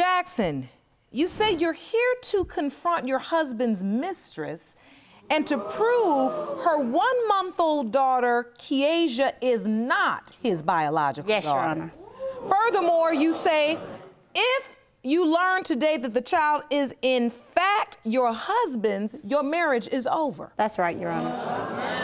Jackson, you say you're here to confront your husband's mistress and to prove her one month old daughter, Kiesha, is not his biological yes, daughter. Yes, Your Honor. Furthermore, you say if you learn today that the child is in fact your husband's, your marriage is over. That's right, Your Honor.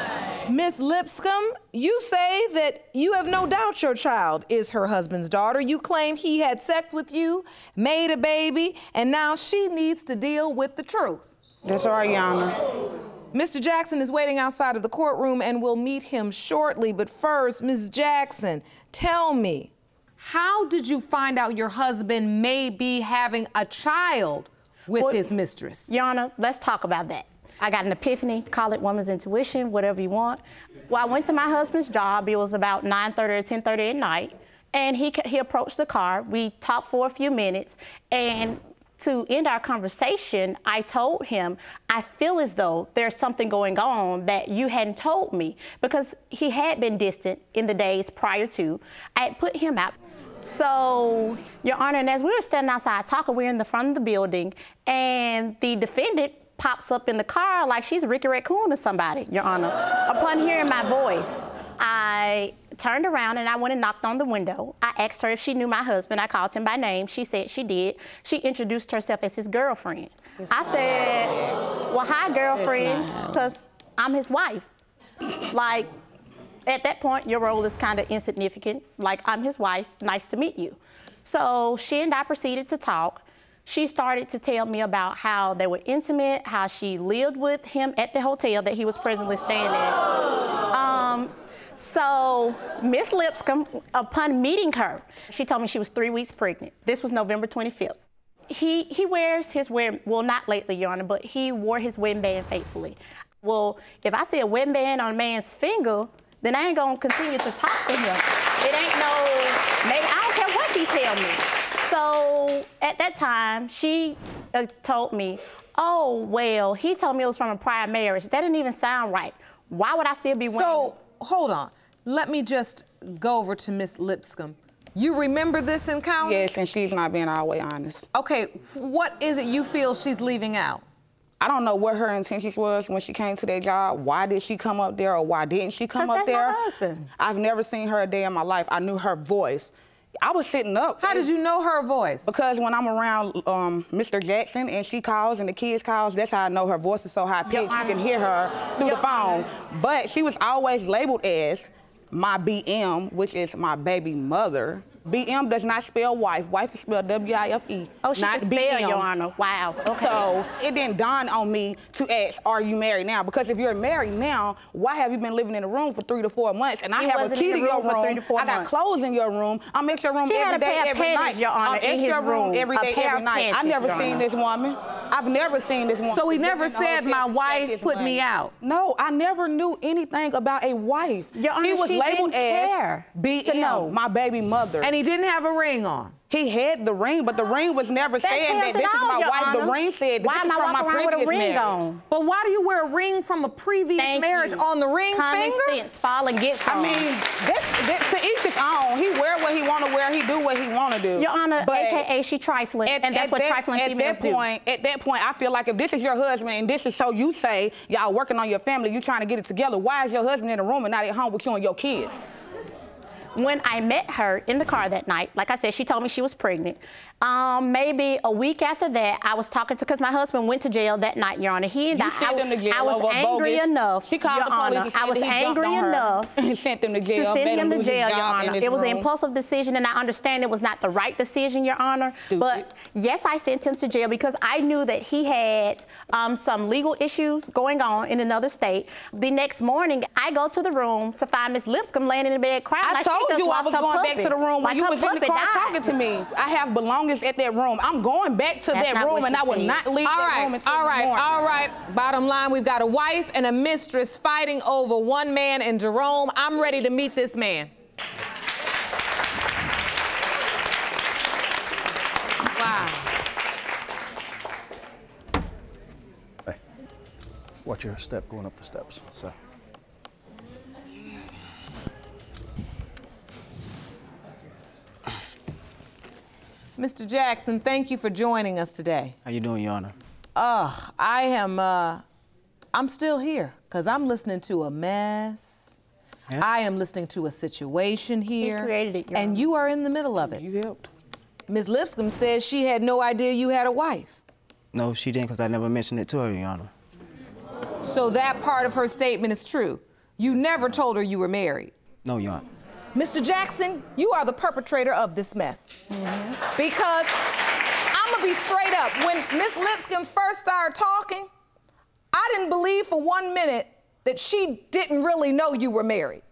Miss Lipscomb, you say that you have no doubt your child is her husband's daughter. You claim he had sex with you, made a baby, and now she needs to deal with the truth. That's right, Your Honor. Mr. Jackson is waiting outside of the courtroom and we'll meet him shortly. But first, Ms. Jackson, tell me, how did you find out your husband may be having a child with well, his mistress? Your Honor, let's talk about that. I got an epiphany, call it woman's intuition, whatever you want. Well, I went to my husband's job. It was about 9.30 or 10.30 at night. And he, he approached the car. We talked for a few minutes. And to end our conversation, I told him, I feel as though there's something going on that you hadn't told me because he had been distant in the days prior to. I had put him out. So, Your Honor, and as we were standing outside talking, we are in the front of the building, and the defendant pops up in the car like she's Ricky Raccoon or somebody, Your Honor. Upon hearing my voice, I turned around and I went and knocked on the window. I asked her if she knew my husband. I called him by name. She said she did. She introduced herself as his girlfriend. It's I said, well, hi, girlfriend, because I'm his wife. like, at that point, your role is kind of insignificant. Like, I'm his wife. Nice to meet you. So she and I proceeded to talk she started to tell me about how they were intimate, how she lived with him at the hotel that he was presently staying at. Um, so Miss Lipscomb, upon meeting her, she told me she was three weeks pregnant. This was November 25th. He, he wears his wedding, well, not lately, Your Honor, but he wore his wedding band faithfully. Well, if I see a wedding band on a man's finger, then I ain't gonna continue to talk to him. It ain't no, I don't care what he tell me. So at that time, she uh, told me, oh, well, he told me it was from a prior marriage. That didn't even sound right. Why would I still be So, hold on. Let me just go over to Miss Lipscomb. You remember this encounter? Yes, and she's not being all the way honest. Okay, what is it you feel she's leaving out? I don't know what her intentions was when she came to that job. Why did she come up there or why didn't she come up that's there? My husband. I've never seen her a day in my life. I knew her voice. I was sitting up. How did you know her voice? Because when I'm around um, Mr. Jackson and she calls and the kids calls, that's how I know her voice is so high pitched. You can hear her through the phone. But she was always labeled as my BM, which is my baby mother. BM does not spell wife. Wife is spelled W-I-F-E. Oh, she not can spell, BM. Your Honor. Wow. Okay. So it didn't dawn on me to ask, are you married now? Because if you're married now, why have you been living in a room for three to four months? And I he have a key to your room. Four I got months. clothes in your room. I'm at your room she every day, every panties, night. Your Honor, I'm in his your room, every day, every night. I never seen this woman. I've never seen this woman. So he never said my wife put me out. No, I never knew anything about a wife. Your Honor, he was she labeled didn't as care BM, to know. my baby mother. And he didn't have a ring on. He had the ring, but the ring was never That saying that this is my wife. Honor. The ring said Why this am is I from my previous with a ring marriage. on? But why do you wear a ring from a previous Thank marriage you. on the ring Common finger? sense, fall and get some. I mean, that's, that, to each his own. He wear what he want to wear. He do what he want to do. Your Honor, But AKA she trifling, at, and that's at what that, trifling at females that point, At that point, I feel like if this is your husband and this is so you say y'all working on your family, you trying to get it together. Why is your husband in the room and not at home with you and your kids? When I met her in the car that night, like I said, she told me she was pregnant. Um, maybe a week after that, I was talking to, because my husband went to jail that night, Your Honor. He and You I, sent I, them to jail I was angry bogus. enough, She called Your the police Honor. said I was he angry enough and sent them to jail. to send him to jail, Your Honor. It was an impulsive decision, and I understand it was not the right decision, Your Honor. Stupid. But yes, I sent him to jail because I knew that he had um, some legal issues going on in another state. The next morning, I go to the room to find Miss Lipscomb laying in the bed crying. I like she told you I was her going back to the room when Like you was in the puppy car died. talking to me. I have belongings at that room. I'm going back to That's that room and I will said. not leave All that right, room until all the right, morning. all right. Bottom line, we've got a wife and a mistress fighting over one man in Jerome. I'm ready to meet this man. Wow. Hey, watch your step going up the steps. So. Mr. Jackson, thank you for joining us today. How you doing, Your Honor? Uh, I am, uh, I'm still here because I'm listening to a mess. Yeah. I am listening to a situation here. created it, Your And Honor. you are in the middle of it. You helped. Ms. Lipscomb says she had no idea you had a wife. No, she didn't, because I never mentioned it to her, Your Honor. So that part of her statement is true. You never told her you were married. No, Your Honor. Mr. Jackson, you are the perpetrator of this mess. Mm-hmm. Because I'm gonna be straight up. When Miss Lipscomb first started talking, I didn't believe for one minute that she didn't really know you were married.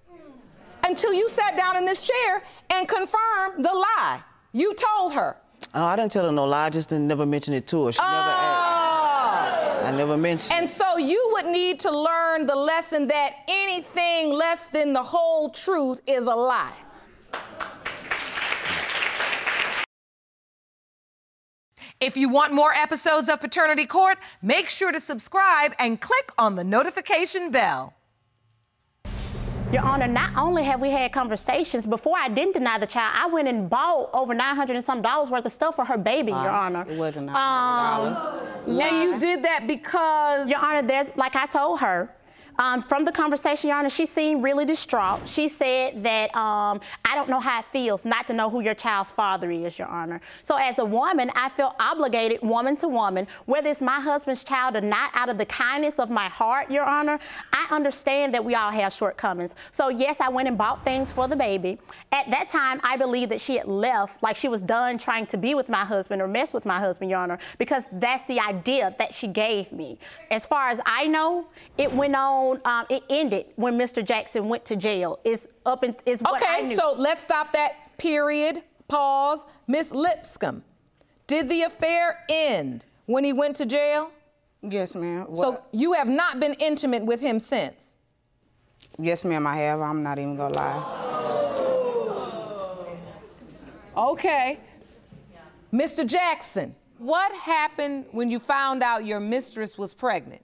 Until you sat down in this chair and confirmed the lie. You told her. Oh, I didn't tell her no lie. I just didn't never mention it to her. She never oh, asked. I never mentioned. And so you would need to learn the lesson that anything less than the whole truth is a lie. If you want more episodes of Paternity Court, make sure to subscribe and click on the notification bell. Your Honor, not only have we had conversations, before I didn't deny the child, I went and bought over 900 and some dollars worth of stuff for her baby, Your Honor. It wasn't Um, $900. And you did that because Your Honor, there's, like I told her, um, from the conversation, Your Honor, she seemed really distraught. She said that um, I don't know how it feels not to know who your child's father is, Your Honor. So as a woman, I feel obligated, woman to woman, whether it's my husband's child or not, out of the kindness of my heart, Your Honor, I understand that we all have shortcomings. So yes, I went and bought things for the baby. At that time, I believed that she had left, like she was done trying to be with my husband or mess with my husband, Your Honor, because that's the idea that she gave me. As far as I know, it went on, um, it ended when Mr. Jackson went to jail. Is up in, is what I Okay, knew. so let's stop that period. Pause. Miss Lipscomb, did the affair end when he went to jail? Yes, ma'am. So you have not been intimate with him since. yes, ma'am, I have. I'm not even gonna lie. Okay. Mr. Jackson, what happened when you found out your mistress was pregnant?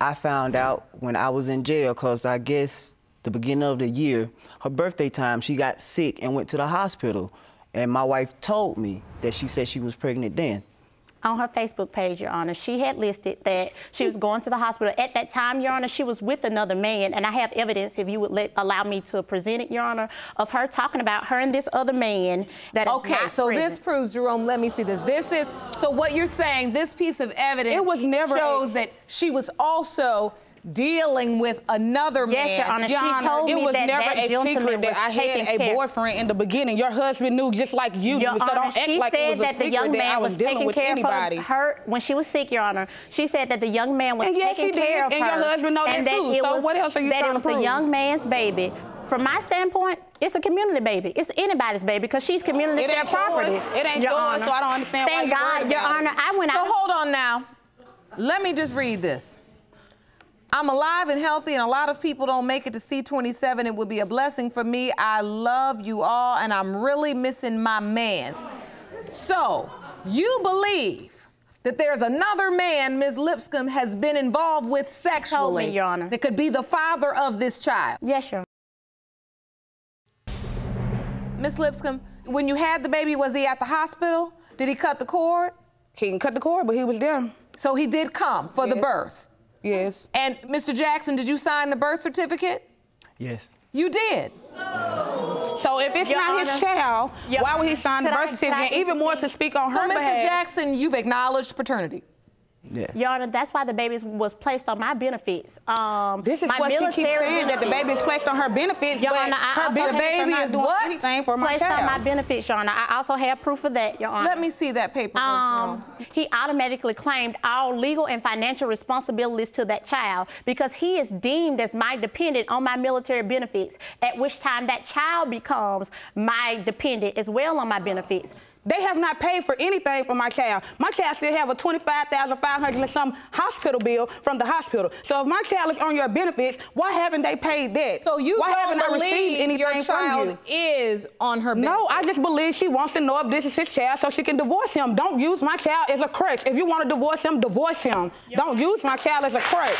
I found out when I was in jail, because I guess the beginning of the year, her birthday time, she got sick and went to the hospital. And my wife told me that she said she was pregnant then. On her Facebook page, Your Honor, she had listed that she was going to the hospital. At that time, Your Honor, she was with another man, and I have evidence, if you would let, allow me to present it, Your Honor, of her talking about her and this other man that Okay, so present. this proves, Jerome, let me see this. This is, so what you're saying, this piece of evidence It was never a- shows that she was also dealing with another Yes, man. Your Honor. She Your Honor, told it me was that never that a gentleman secret that I had a boyfriend in the beginning. Your husband knew just like you Your so Honor, don't act she like said it was a that the secret young that man I was, was dealing taking with care anybody. of her when she was sick, Your Honor. She said that the young man was And yes, taking care of and her. your husband know and that too. So was, what else are you that trying it was to the young man's baby. From my standpoint, it's a community baby. It's anybody's baby because she's community It share property. yours. It ain't Your yours, Honor. so I don't understand why Thank you're God, Your. Honor. I went So out. So hold on now. Let me just read this. I'm alive and healthy, and a lot of people don't make it to C27. It would be a blessing for me. I love you all, and I'm really missing my man. So, you believe that there's another man Ms. Lipscomb has been involved with sexually Your Honor. that could be the father of this child. Yes, Your Honor. Ms. Lipscomb, when you had the baby, was he at the hospital? Did he cut the cord? He didn't cut the cord, but he was there. So he did come for the birth. Yes. And Mr. Jackson, did you sign the birth certificate? Yes. You did. So if it's Your not his child, Your- why would he sign the Could I- birth could I certificate? Even more to speak on So, her Mr. behalf. Jackson, you've acknowledged paternity. Yes. Your Honor, that's why the baby was placed on my benefits. Um, This is my what she keeps military saying that the baby is placed on her benefits, Your but Honor, I her also- The baby not is doing what? anything for my placed child. on my benefits, Your Honor. I also have proof of that, Your Honor. Let me see that paperwork. Um, he automatically claimed all legal and financial responsibilities to that child because he is deemed as my dependent on my military benefits, at which time that child becomes my dependent as well on my benefits. They have not paid for anything for my child. My child still have a twenty-five thousand five hundred and some hospital bill from the hospital. So if my child is on your benefits, why haven't they paid that? so you why don't haven't I believe received anything your from child you? is on her benefits. No, I just believe she wants to know if this is his child so she can divorce him. Don't use my child as a crutch. If you want to divorce him, divorce him. Don't use my child as a crutch.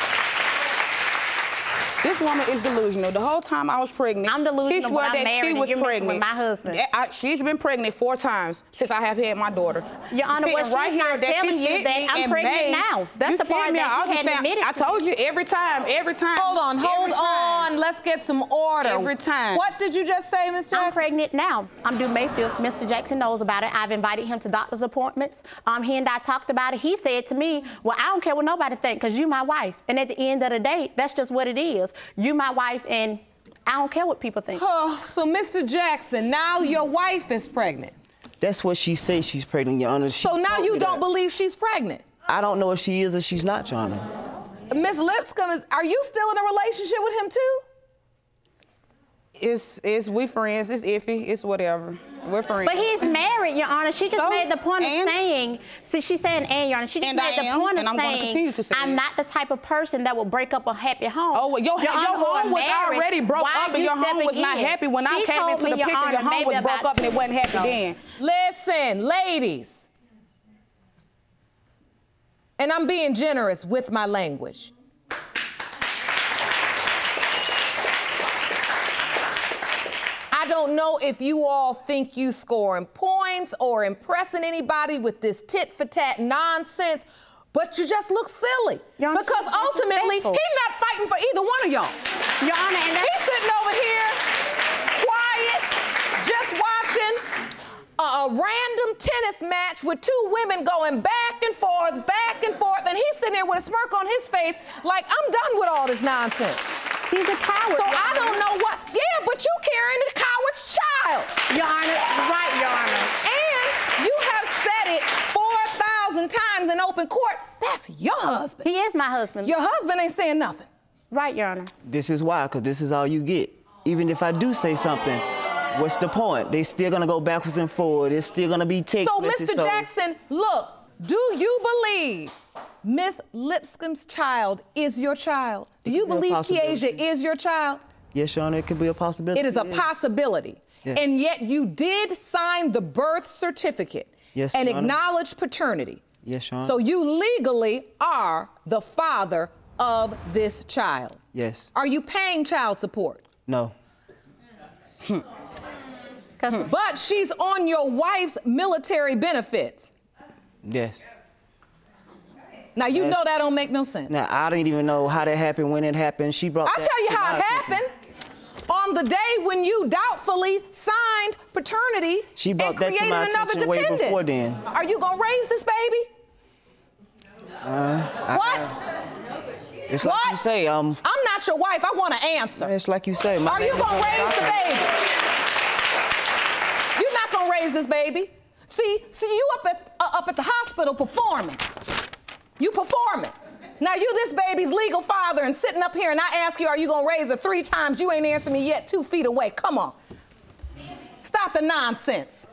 This woman is delusional. The whole time I was pregnant, I'm delusional she when swore I'm that married she was you're with pregnant. my husband. I- she's been pregnant four times since I have had my daughter. Your Honor, Sitting what she's not that she telling you that I'm pregnant May. now. That's You the part sent me that an you hadn't ultrasound. admitted I told you every time, every time. Hold on, hold every time. on. Let's get some order. Every time. What did you just say, Mr. Jackson? I'm pregnant now. I'm due May 5th. Mr. Jackson knows about it. I've invited him to doctor's appointments. Um, he and I talked about it. He said to me, well, I don't care what nobody think because you my wife. And at the end of the day, that's just what it is. You my wife and I don't care what people think. Oh, so Mr. Jackson, now your wife is pregnant. That's what she says she's pregnant, Your Honor. She So now you don't that. believe she's pregnant. I don't know if she is or she's not, Your Honor. Miss Lipscomb is are you still in a relationship with him too? It's, it's, we friends. It's iffy. It's whatever. We're friends. But he's married, Your Honor. She just So, made the point of saying, see, she's saying, and Your Honor, she just And I made the am, point and of I'm gonna saying, continue to say I'm it. not the type of person that will break up a happy home. Oh, well, your, your, Honor, who are home was married, already broke why up and you your home stepping was not happy. When I came told into the Your picture, Honor, your home was broke up and it wasn't happy ago. then. Listen, ladies. And I'm being generous with my language. Don't know if you all think you scoring points or impressing anybody with this tit for tat nonsense, but you just look silly. Your because ultimately, he's not fighting for either one of y'all. Your Honor, and He's sitting over here, quiet, just watching a, a random tennis match with two women going back and forth, back and forth, and he's sitting there with a smirk on his face, like I'm done with all this nonsense. he's a coward. So I don't know what. Yeah, but you carrying the coward's child, Your Honor, right, Your Honor. and you have said it four thousand times in open court. That's your husband. He is my husband. Your husband ain't saying nothing. right, Your Honor. This is why, because this is all you get. Even if I do say something, what's the point? They still gonna go backwards and forward. It's still gonna be text So, message, Mr. Jackson, look, do you believe Miss Lipscomb's child is your child? Do you could be a believe possibility. Kiesha is your child? Yes, Your Honor, it could be a possibility. It is a possibility. Yes. And yet you did sign the birth certificate Yes, and acknowledge paternity. Yes, Your Honor. So you legally are the father of this child. Yes. Are you paying child support? No. 'Cause But she's on your wife's military benefits. Yes. Now you know that don't make no sense. Now I didn't even know how that happened, when it happened. She brought. I'll that tell you how it happened. On the day when you doubtfully signed paternity She brought and that to my another attention way before then. Are you gonna raise this baby? Uh, what? It's like you say. Um, I'm not your wife. I want to answer. it's like you say. My Are you gonna raise the baby? You're not gonna raise this baby. See, see you up at uh, up at the hospital performing. You performing. Now you this baby's legal father and sitting up here and I ask you, are you gonna raise her three times? You ain't answered me yet, two feet away. Come on. Stop the nonsense.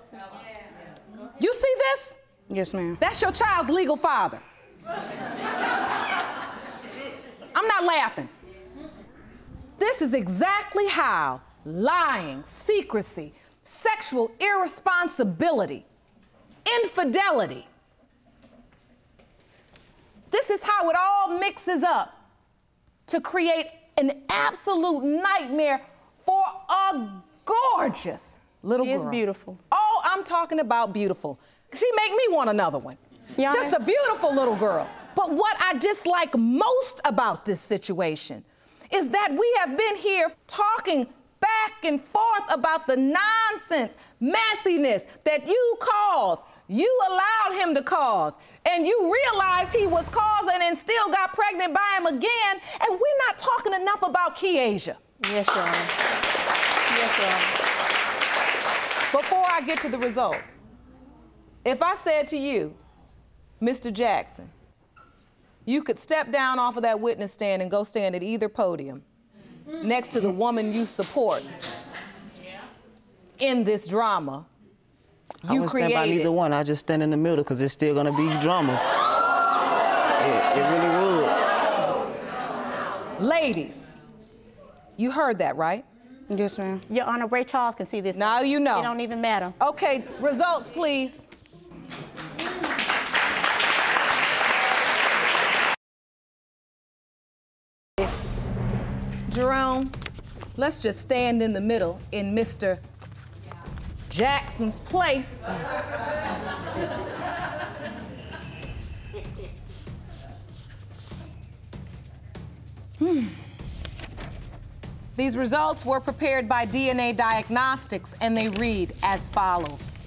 You see this? Yes, ma'am. That's your child's legal father. I'm not laughing. This is exactly how lying, secrecy, sexual irresponsibility, infidelity, this is how it all mixes up to create an absolute nightmare for a gorgeous little She is girl. beautiful. Oh, I'm talking about beautiful. She make me want another one. Your Just a beautiful little girl. But what I dislike most about this situation is that we have been here talking back and forth about the nonsense, messiness that you caused. You allowed him to cause, and you realized he was causing and still got pregnant by him again. And we're not talking enough about Kiesia. Yes, Your Honor. Yes, Your Honor. Before I get to the results, if I said to you, Mr. Jackson, you could step down off of that witness stand and go stand at either podium next to the woman you support in this drama You I you wouldn't stand by neither one. I just stand in the middle because it's still gonna be drama. It, it really would. Ladies, you heard that, right? Yes, ma'am. Your Honor, Ray Charles can see this. Now you know. It don't even matter. Okay, results, please. Jerome, let's just stand in the middle in Mr. Jackson's place. Hmm. These results were prepared by DNA Diagnostics and they read as follows.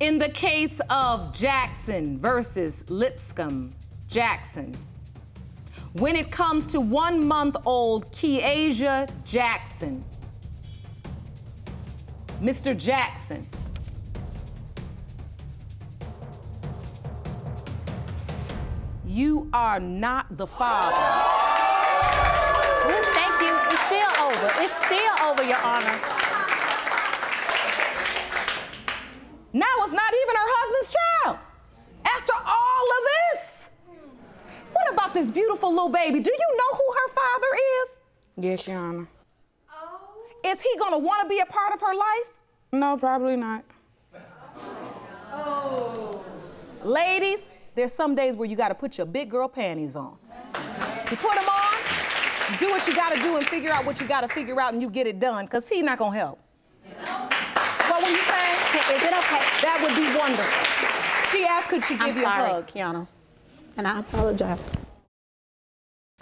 In the case of Jackson versus Lipscomb Jackson, when it comes to one month old Keasia Jackson, Mr. Jackson, you are not the father. Thank you. It's still over. It's still over, Your Honor. Now it's not even her husband's child. After all of this. What about this beautiful little baby? Do you know who her father is? Yes, Your Honor. Oh. Is he gonna wanna be a part of her life? No, probably not. Oh. Ladies, there's some days where you gotta put your big girl panties on. You put them on, do what you gotta do and figure out what you gotta figure out and you get it done, because he's not gonna help. What were you saying? Is it okay? That would be wonderful. She asked, could she give I'm you sorry, a hug? Kiana. And I apologize.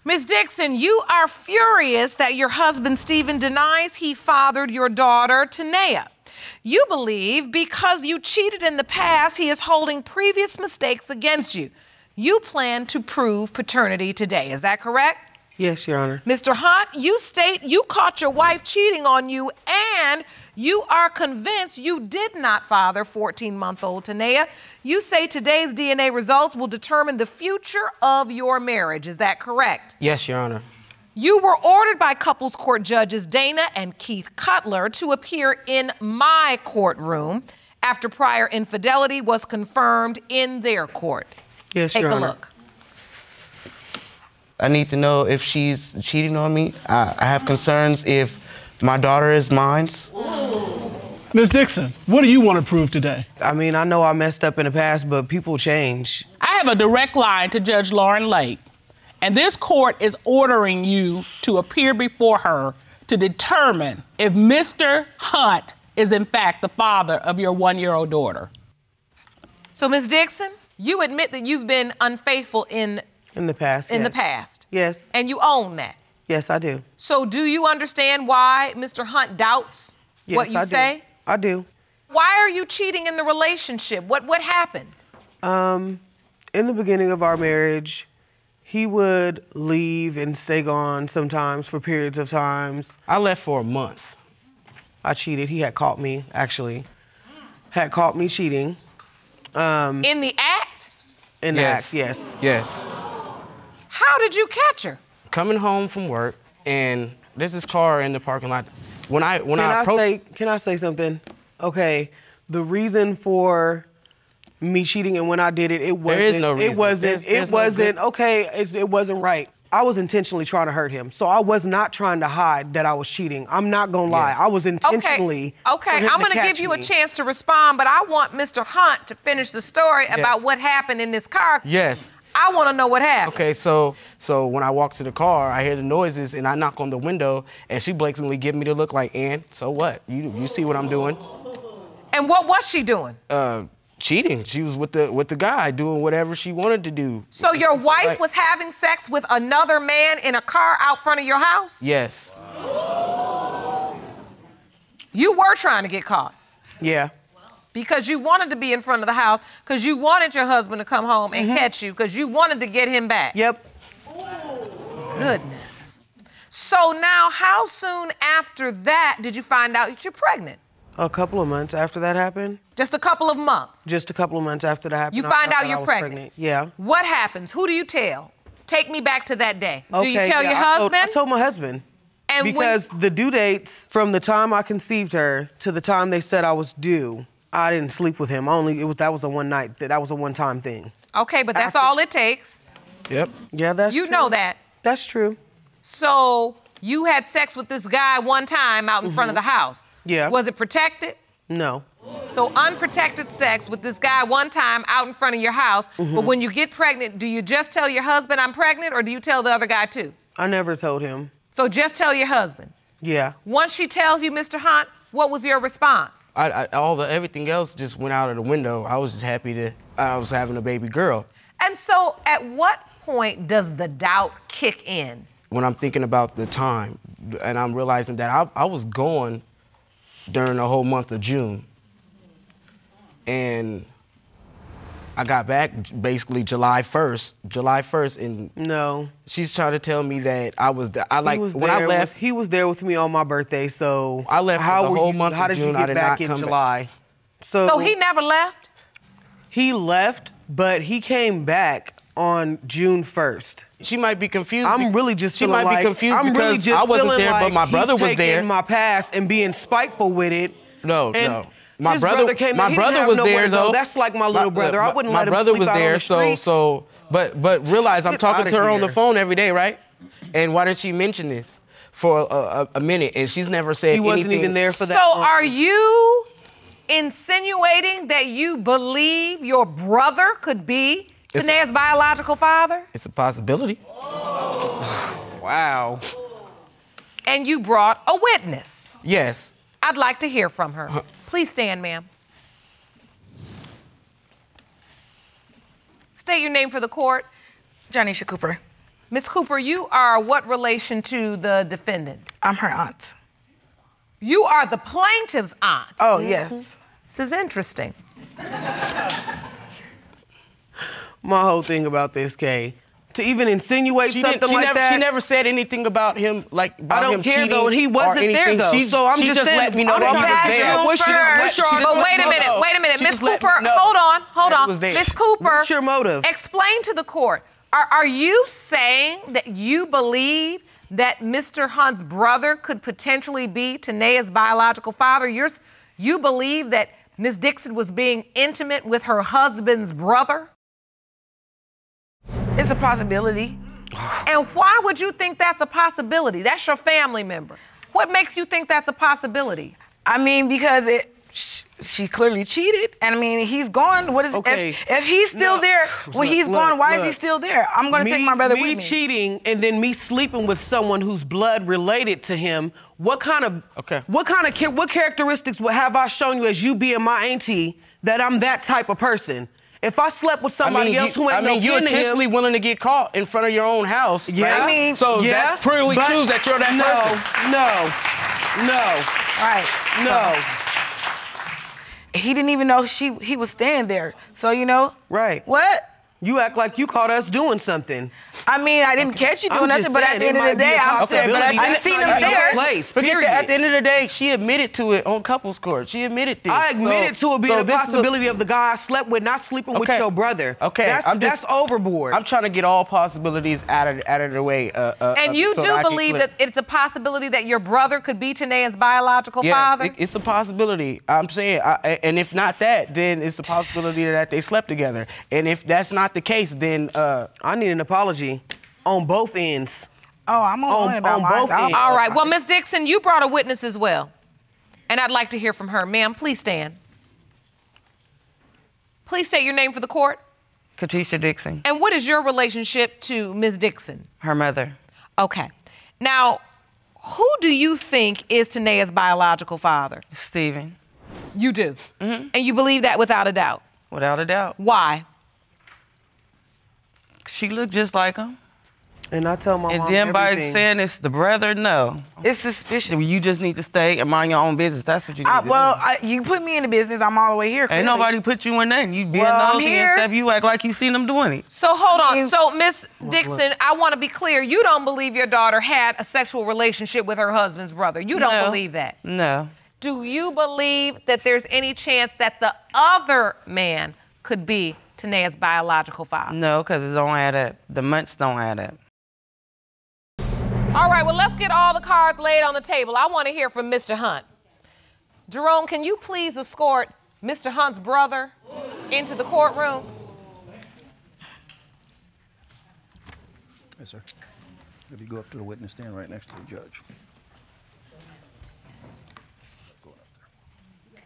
Ms. Dixon, you are furious that your husband Stephen denies he fathered your daughter, Tanea. You believe because you cheated in the past, he is holding previous mistakes against you. You plan to prove paternity today. Is that correct? Yes, Your Honor. Mr. Hunt, you state you caught your wife cheating on you and you are convinced you did not father 14 month old Tanea. You say today's DNA results will determine the future of your marriage. Is that correct? Yes, Your Honor. You were ordered by couples court judges Dana and Keith Cutler to appear in my courtroom after prior infidelity was confirmed in their court. Yes, Take Your a Honor. look. I need to know if she's cheating on me. I, I have concerns if my daughter is mine. Ms. Dixon, what do you want to prove today? I mean, I know I messed up in the past, but people change. I have a direct line to Judge Lauren Lake, and this court is ordering you to appear before her to determine if Mr. Hunt is in fact the father of your one year old daughter. So, Ms. Dixon, you admit that you've been unfaithful in In the past. in the yes. past. Yes. And you own that. Yes, I do. So, do you understand why Mr. Hunt doubts Yes, what you I do. say? I do. Why are you cheating in the relationship? What what happened? Um, in the beginning of our marriage, he would leave and stay gone sometimes for periods of times. I left for a month. I cheated. He had caught me, actually. Had caught me cheating. Um, In the act? in the Yes. act, yes. Yes. How did you catch her? Coming home from work, and there's this car in the parking lot. When I when Can I I, approached, say can I say something? Okay. The reason for me cheating and when I did it, it wasn't There is no it wasn't There's- there's it wasn't good- okay, it's, it wasn't right. I was intentionally trying to hurt him. So I was not trying to hide that I was cheating. I'm not gonna lie. Yes. I was intentionally Okay, for okay. him I'm gonna give catch you a chance to respond, but I want Mr. Hunt to finish the story about what happened in this car. yes. I want to know what happened. Okay, so so when I walk to the car, I hear the noises, and I knock on the window, and she blatantly give me the look like, "And so what? You you see what I'm doing? And what was she doing? Uh, cheating. She was with the with the guy doing whatever she wanted to do. So your wife Right. was having sex with another man in a car out front of your house? Yes. You were trying to get caught Yeah. because you wanted to be in front of the house because you wanted your husband to come home and mm-hmm. catch you because you wanted to get him back. Yep. Goodness. So now, how soon after that did you find out that you're pregnant? A couple of months after that happened, Just a couple of months. just a couple of months after that happened, You find found out I you're was pregnant. Yeah. What happens? Who do you tell? Take me back to that day. Okay, do you tell yeah, your I told- husband? I told my husband. and when- because the due dates from the time I conceived her to the time they said I was due, I didn't sleep with him. I only it was that was a one night that was a one time thing. okay, but that's after- all it takes. Yep. Yeah, that's You true. know that. That's true. So you had sex with this guy one time out in front of mm-hmm. the house. Mm-hmm. Yeah. Was it protected? No. So unprotected sex with this guy one time out in front of your house. Mm-hmm. But when you get pregnant, do you just tell your husband I'm pregnant, or do you tell the other guy too? I never told him. So just tell your husband. Yeah. Once she tells you, Mr. Hunt, what was your response? I, I, all the everything else just went out of the window. I was just happy that I was having a baby girl. And so, at what point does the doubt kick in? When I'm thinking about the time, and I'm realizing that I, I was gone during the whole month of June, and I got back basically July 1st. July 1st, and No. she's trying to tell me that I was. I like was when I left. With, he was there with me on my birthday, so I left for how the whole you, month How of did June. you I get did back not in come back. July? So, So he never left? he left, but he came back on June 1st. She might be confused. I'm really just She might like be confused I'm because really just I wasn't there, like but my brother he's was taking there. my past and being spiteful with it. No, And no. My his brother, brother came in, my he didn't brother have was nowhere there to though. That's like my little brother. I wouldn't my let him brother sleep was out on there, the so streets. so. But but realize I'm talking to her on the phone every day, right? And why didn't she mention this for a, a, a minute? And she's never said He wasn't even there for that. So, that. are you insinuating that you believe your brother could be It's- Tanea's biological father? It's a possibility. wow. And you brought a witness. Yes. I'd like to hear from her. Please stand, ma'am. State your name for the court. Janisha Cooper. Miss Cooper, you are what relation to the defendant? I'm her aunt. You are the plaintiff's aunt. Oh, yes. This is interesting. My whole thing about this, Kay, to even insinuate She, something she, like never, that. she never said anything about him, like about I don't him care cheating though. He or wasn't there anything. though. She, so I'm she just, just saying, let me know I'm that he was there. you What's your, what's your, But wait a minute, wait a minute. She Miss just me Cooper, hold on, hold on. Miss Cooper, What's your motive? explain to the court. Are, are you saying that you believe that Mr. Hunt's brother could potentially be Tanea's biological father? You're, you believe that Ms. Dixon was being intimate with her husband's brother? It's a possibility. And why would you think that's a possibility? That's your family member. What makes you think that's a possibility? I mean, because it sh- she clearly cheated. And I mean, he's gone. What is Okay. if, if he's still No. there when he's Look, gone, why is he still there? I'm gonna take my brother me with me. cheating and then me sleeping with someone who's blood related to him. What kind of Okay. What kind of what characteristics would have I shown you as you being my auntie that I'm that type of person? If I slept with somebody I mean, else you, who ain't I mean, no you're kin to him- intentionally willing to get caught in front of your own house. Yeah. right? I mean, so yeah, that clearly proves that you're that no, person. No, no, Right. no. He didn't even know she he was staying there. So you know. Right. What? You act like you caught us doing something. I mean, I didn't catch you doing just nothing, but at the end of the day, I'm saying, but I, possibility. I That's seen not him your there. place, Forget period. that. At the end of the day, she admitted to it on couples court. She admitted this. I admitted So- to it being so a this is possibility of the guy I slept with not sleeping with your brother. Okay, that's, I'm just- that's overboard. I'm trying to get all possibilities out of out of the way. Uh, uh, And uh, you so do I believe that it's a possibility that your brother could be Tanea's biological Yes, father? it- it's a possibility. I'm saying, I, and if not that, then it's a possibility that they slept together. And if that's not the case, then uh, I need an apology on both ends. Oh, I'm on, On- about on both ends. All right. Well, Miss Dixon, you brought a witness as well. And I'd like to hear from her. Ma'am, please stand. Please state your name for the court. Katisha Dixon, And what is your relationship to Ms. Dixon? her mother. Okay. Now, who do you think is Tanea's biological father? Stephen, You do. Mm -hmm. And you believe that without a doubt. without a doubt. Why? She looked just like him. And I tell my and mom then by everything. saying it's the brother, no. It's suspicious. You just need to stay and mind your own business. That's what you need I, to well, do. I, you put me in the business. I'm all the way here. Ain't nobody put you in nothing. You being Well, nosy here. and stuff. You act like you seen them doing it. So hold on. mean- So Miss Dixon, I want to be clear. You don't believe your daughter had a sexual relationship with her husband's brother. You don't No. believe that. No. Do you believe that there's any chance that the other man could be Tanea's biological father? No, because it don't add up. The months don't add up. All right, well, let's get all the cards laid on the table. I want to hear from Mr. Hunt. Jerome, can you please escort Mr. Hunt's brother into the courtroom? Yes, sir. If you go up to the witness stand right next to the judge. Going up there.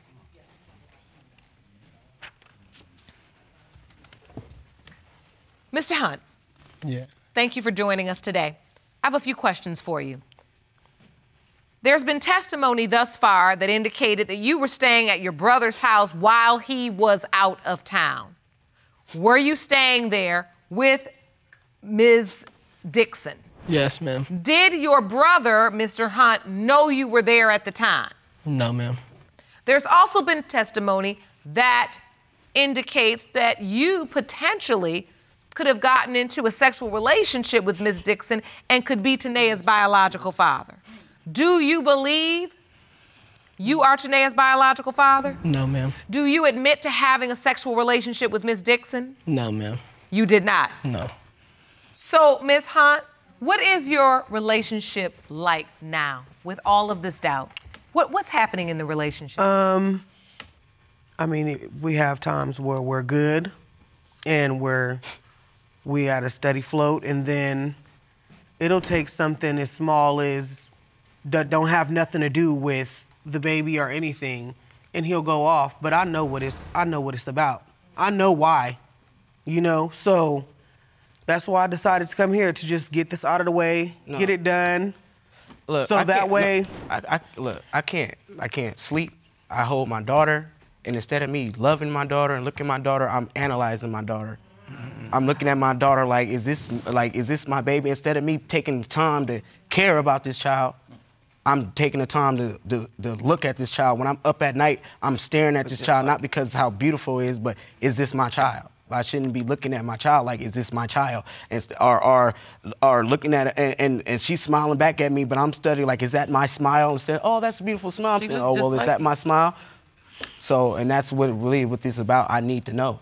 Mr. Hunt, Yeah. thank you for joining us today. I have a few questions for you. There's been testimony thus far that indicated that you were staying at your brother's house while he was out of town. Were you staying there with Ms. Dixon? Yes, ma'am. Did your brother, Mr. Hunt, know you were there at the time? No, ma'am. There's also been testimony that indicates that you potentially could have gotten into a sexual relationship with Ms. Dixon and could be Tanea's biological father. Do you believe you are Tanea's biological father? No, ma'am. Do you admit to having a sexual relationship with Ms. Dixon? No, ma'am. You did not. No. So, Ms. Hunt, what is your relationship like now with all of this doubt? What, what's happening in the relationship? Um, I mean, we have times where we're good and where we had a steady float, and then it'll take something as small as that don't have nothing to do with the baby or anything, and he'll go off. But I know what it's I know what it's about. I know why, you know. So that's why I decided to come here to just get this out of the way, No. get it done. Look, So I that way- look, I, I look, I can't, I can't sleep. I hold my daughter, and instead of me loving my daughter and looking at my daughter, I'm analyzing my daughter. I'm looking at my daughter like, is this like, is this my baby? Instead of me taking the time to care about this child, I'm taking the time to, to, to look at this child. When I'm up at night, I'm staring at this child, not because how beautiful it is, but is this my child? I shouldn't be looking at my child like, is this my child? And, or, or, or looking at it, and, and, and she's smiling back at me, but I'm studying like, is that my smile? Instead, oh, that's a beautiful smile. I'm saying, oh, well, is like that my smile? So, and that's what really what this is about. I need to know.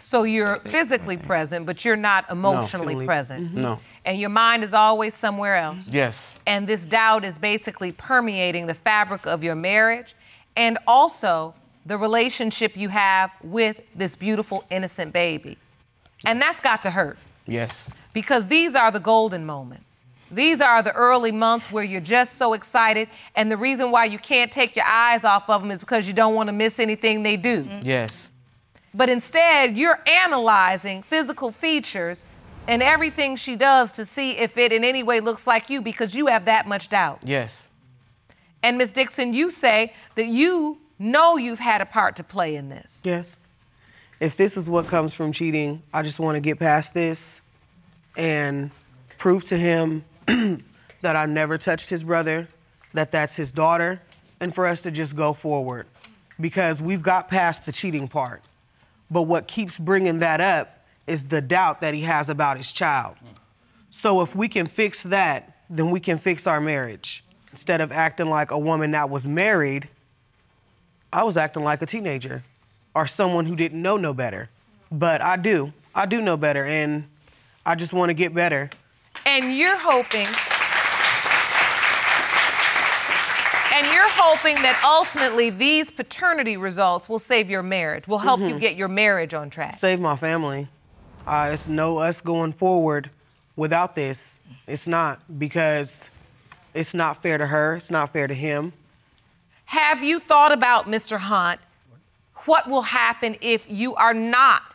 So you're physically present, but you're not emotionally Emotionally- present. Mm-hmm. No. And your mind is always somewhere else. Yes. And this doubt is basically permeating the fabric of your marriage and also the relationship you have with this beautiful, innocent baby. And that's got to hurt Yes. because these are the golden moments. These are the early months where you're just so excited, and the reason why you can't take your eyes off of them is because you don't want to miss anything they do. Yes. But instead, you're analyzing physical features and everything she does to see if it in any way looks like you because you have that much doubt. Yes. And Miss Dixon, you say that you know you've had a part to play in this. Yes. If this is what comes from cheating, I just want to get past this and prove to him that I never touched his brother, that that's his daughter, and for us to just go forward because we've got past the cheating part. But what keeps bringing that up is the doubt that he has about his child. So if we can fix that, then we can fix our marriage. Instead of acting like a woman that was married, I was acting like a teenager or someone who didn't know no better. But I do. I do know better and I just want to get better. And you're hoping And you're hoping that ultimately these paternity results will save your marriage, will help you Mhm. get your marriage on track. Save my family. Uh, it's no us going forward without this. It's not because it's not fair to her. It's not fair to him. Have you thought about, Mr. Hunt, what will happen if you are not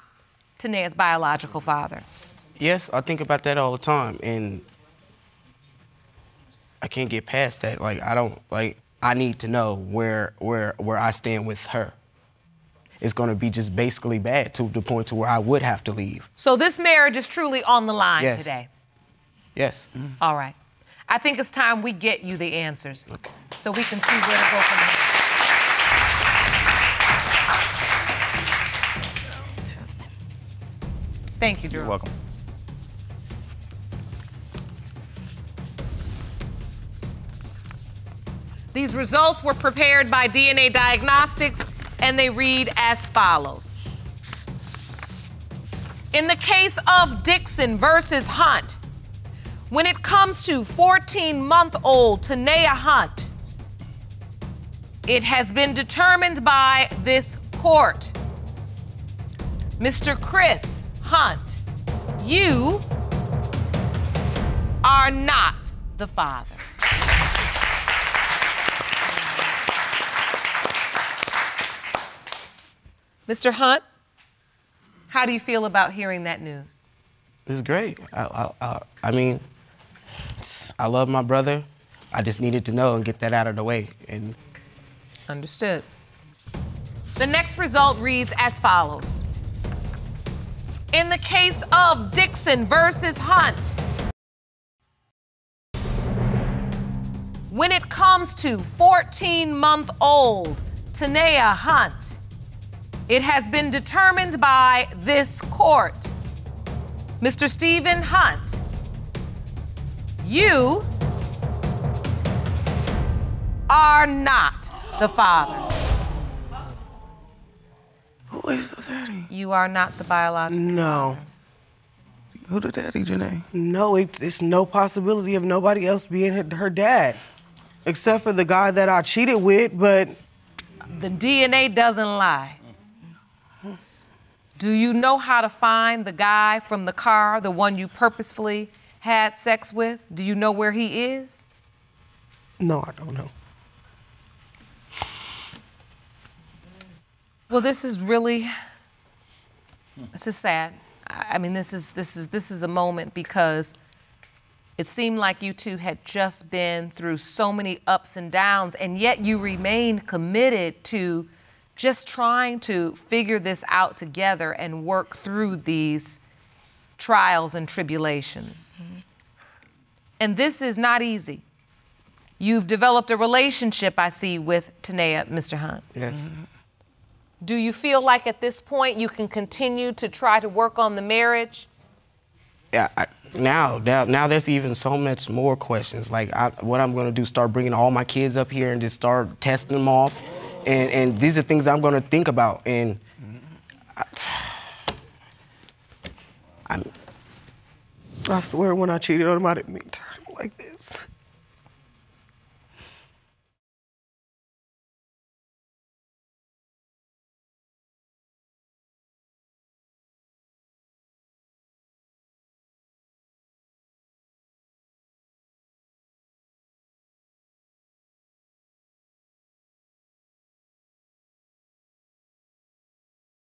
Tanea's biological father? Yes, I think about that all the time, and I can't get past that. Like I don't like. I need to know where where where I stand with her. It's gonna be just basically bad to the point to where I would have to leave. So this marriage is truly on the line Yes. today. Yes. Mm-hmm. All right. I think it's time we get you the answers so we can see where to go from here. Thank you, Drew. You're welcome. These results were prepared by DNA Diagnostics and they read as follows. In the case of Dixon versus Hunt, when it comes to 14 month old Tanea Hunt, it has been determined by this court. Mr. Chris Hunt, you are not the father. Mr. Hunt, how do you feel about hearing that news? It's great. I, I, I, I mean, I love my brother. I just needed to know and get that out of the way. And Understood. The next result reads as follows. In the case of Dixon versus Hunt, when it comes to 14 month old Tanea Hunt, it has been determined by this court. Mr. Stephen Hunt, you are not the father. Who is the daddy? You are not the biological. No. Who the daddy, Janae? No, it's, it's no possibility of nobody else being her, her dad. Except for the guy that I cheated with, but The DNA doesn't lie. Do you know how to find the guy from the car, the one you purposefully had sex with? Do you know where he is? no, I don't know. Well, this is really this is sad. I I mean, this is this is this is a moment because it seemed like you two had just been through so many ups and downs, and yet you remained committed to just trying to figure this out together and work through these trials and tribulations. And this is not easy. You've developed a relationship, I see, with Tanea, Mr. Hunt. yes. Mm-hmm. Do you feel like at this point you can continue to try to work on the marriage? Yeah, I, now, now, now there's even so much more questions. Like, I, what I'm gonna do, start bringing all my kids up here and just start testing them off, and and these are things I'm gonna think about. And I, I'm, I swear when I cheated on him, I didn't mean to hurt him like this.